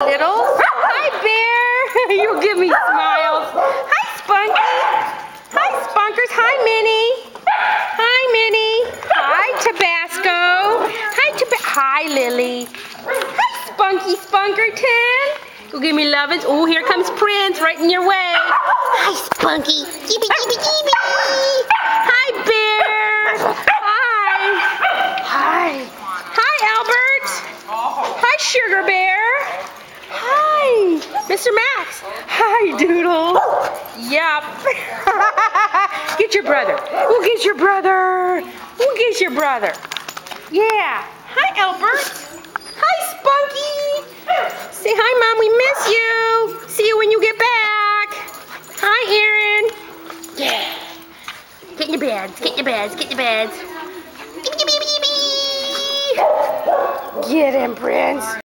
Little. Hi, Bear. you give me smiles. Hi, Spunky. Hi, Spunkers. Hi, Minnie. Hi, Minnie. Hi, Tabasco. Hi, Tab- Hi, Lily. Hi, Spunky Spunkerton. Go give me lovin's. Oh, here comes Prince right in your way. Hi, Spunky. Gibby, gibby, gibby. Hi, Bear. Hi. Hi. Hi, Albert. Hi, Sugar Bear. Mr. Max. Hi, Doodle. Yep. get your brother. We'll get your brother. We'll get your brother. Yeah. Hi, Albert. Hi, Spunky. Say hi, Mom. We miss you. See you when you get back. Hi, Erin. Yeah. Get in your beds. Get in your beds. Get in your beds. Get him, Prince.